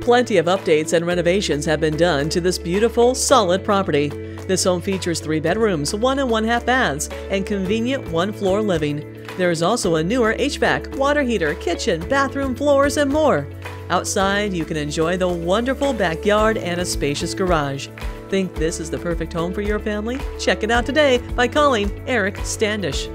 Plenty of updates and renovations have been done to this beautiful, solid property. This home features three bedrooms, one and one half baths, and convenient one floor living. There is also a newer HVAC, water heater, kitchen, bathroom floors, and more. Outside, you can enjoy the wonderful backyard and a spacious garage. Think this is the perfect home for your family? Check it out today by calling Eric Standish.